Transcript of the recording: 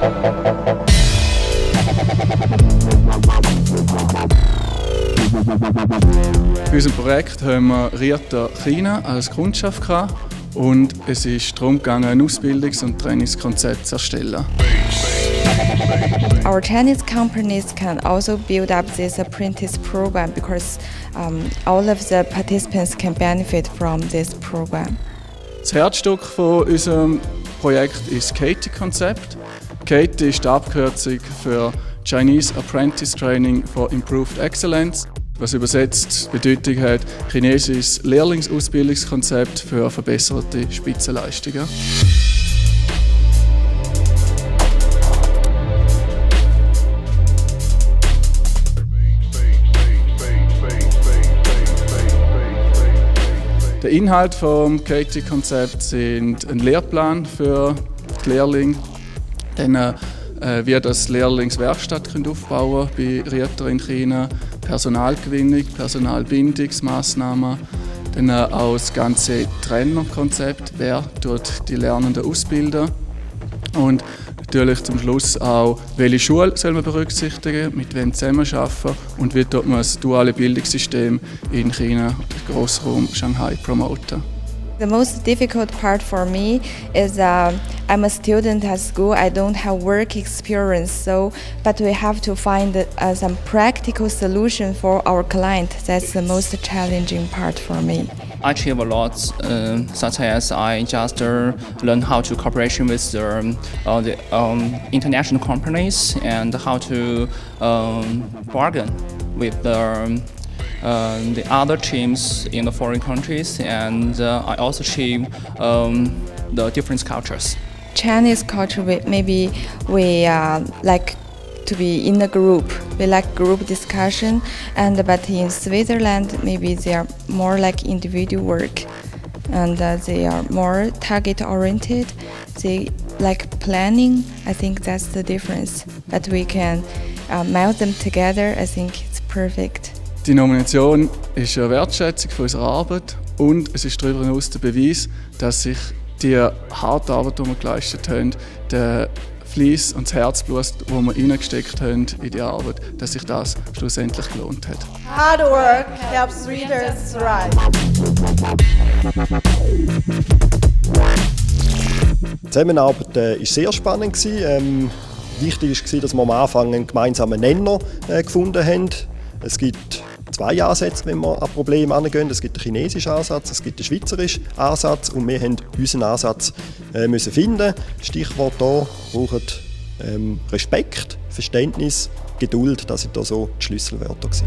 Bei unserem Projekt haben wir Rieta China als Kundschaft gehabt und es ist darum gegangen, ein Ausbildungs- und Trainingskonzept zu erstellen. Our Chinese companies can also build up this apprentice program because um, all of the participants can benefit from this program. Das Herzstück von unserem Projekt ist KATIE-Konzept. KATIE ist die Abkürzung für Chinese Apprentice Training for Improved Excellence was übersetzt Bedeutung hat, chinesisches Lehrlingsausbildungskonzept für verbesserte Spitzenleistungen. Der Inhalt vom Katie-Konzept sind ein Lehrplan für die Lehrlinge, dann äh, wie das Lehrlingswerkstatt aufbauen bei Rieter in China, Personalgewinnung, Personalbindungsmaßnahmen, dann auch das ganze Trainerkonzept, wer tut die Lernenden ausbilden. Und natürlich zum Schluss auch, welche Schule soll man berücksichtigen, mit wem zusammenarbeiten und wie tut man das duale Bildungssystem in China, Großraum Shanghai promoten. The most difficult part for me is uh, I'm a student at school. I don't have work experience, so but we have to find uh, some practical solution for our client. That's the most challenging part for me. I achieve a lot, uh, such as I just uh, learn how to cooperation with the, uh, the um, international companies and how to um, bargain with the um, the other teams in the foreign countries, and uh, I also see um, the different cultures. Chinese culture, maybe we uh, like to be in a group. We like group discussion, and but in Switzerland, maybe they are more like individual work, and uh, they are more target oriented. They like planning. I think that's the difference. But we can uh, meld them together. I think it's perfect. Die Nomination ist eine Wertschätzung für unsere Arbeit und es ist darüber hinaus der Beweis, dass sich die harte Arbeit, die wir geleistet haben, der Fleiss und das Herzblut, das wir hineingesteckt haben in die Arbeit, dass sich das schlussendlich gelohnt hat. Hard work helps readers thrive. Die Zusammenarbeit war äh, sehr spannend. Ähm, wichtig war, dass wir am Anfang einen gemeinsamen Nenner äh, gefunden haben. Es gibt zwei Ansätze, wenn wir an Probleme angehen. Es gibt den chinesischen Ansatz, es gibt den schweizerischen Ansatz und wir haben unseren Ansatz äh, müssen finden. Stichwort hier braucht ähm, Respekt, Verständnis, Geduld, das sind da so die Schlüsselwörter gewesen.